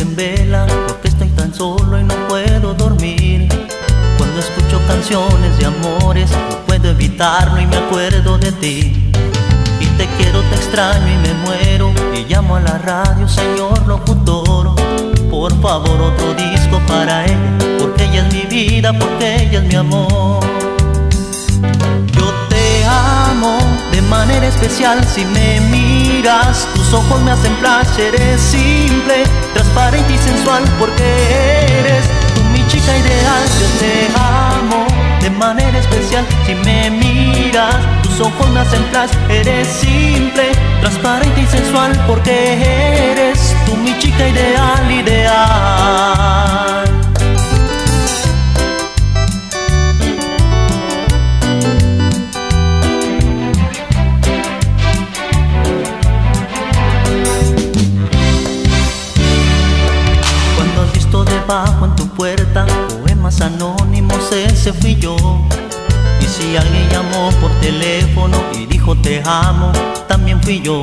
en vela, porque estoy tan solo y no puedo dormir. Cuando escucho canciones de amores, no puedo evitarlo y me acuerdo de ti. Y te quiero, te extraño y me muero. Y llamo a la radio, señor locutor. Por favor, otro disco para ella, porque ella es mi vida, porque ella es mi amor. Yo te amo de manera especial si me miras. Tus ojos me hacen placer, eres simple, transparente y sensual, porque eres tú mi chica ideal. Yo te amo de manera especial si me miras. Tus ojos me hacen placer, eres simple, transparente y sensual, porque eres tú mi chica ideal. Debajo en tu puerta poemas anónimos, ese fui yo. Y si alguien llamó por teléfono y dijo te amo, también fui yo.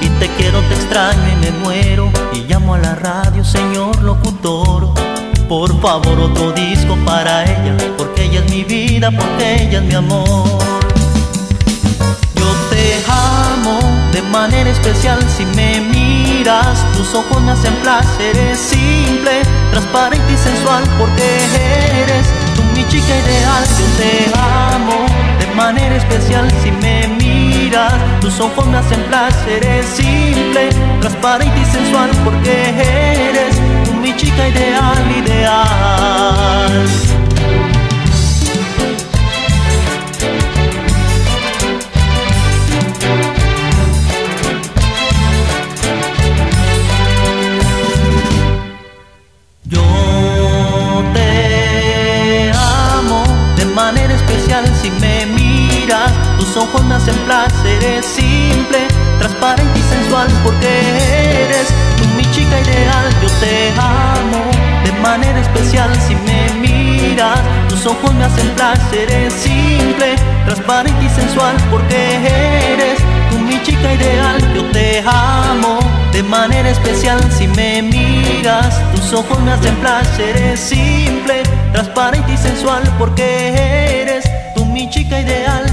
Y te quiero, te extraño y me muero. Y llamo a la radio, señor locutor. Por favor, otro disco para ella, porque ella es mi vida, porque ella es mi amor. Yo te amo de manera especial si me miras. Tus ojos me hacen placer, eres simple, transparente y sensual porque eres tú mi chica ideal. Yo te amo de manera especial si me miras. Tus ojos me hacen placer, eres simple, transparente y sensual porque eres tú mi chica ideal, ideal. Ojos me hacen placer, es simple, transparente y sensual porque eres tú mi chica ideal. Yo te amo de manera especial si me miras. Tus ojos me hacen placer, es simple, transparente y sensual porque eres tú mi chica ideal. Yo te amo de manera especial si me miras. Tus ojos me hacen placer, es simple, transparente y sensual porque eres tú mi chica ideal.